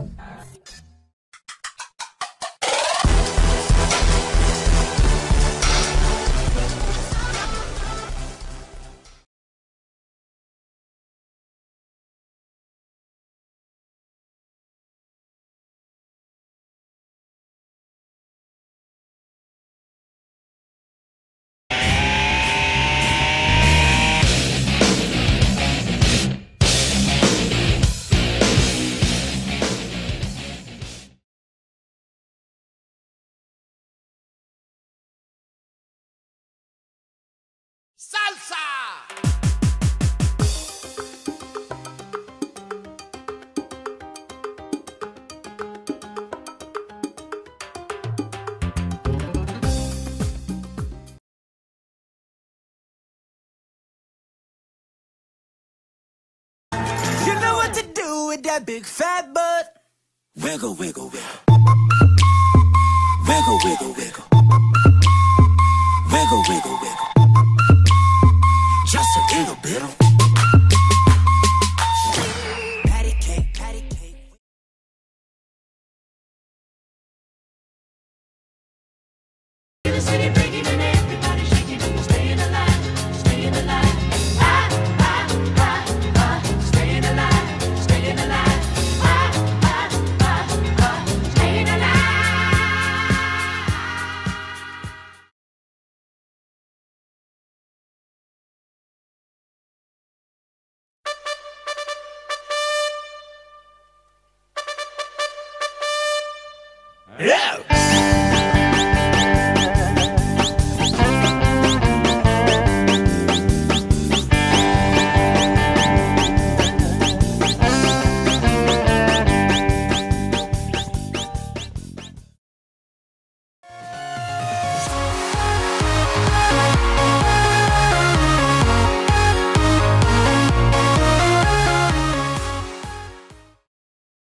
Uh, ¡Salsa! You know what to do with that big fat butt. Wiggle, wiggle, wiggle. Wiggle, wiggle, A Yeah!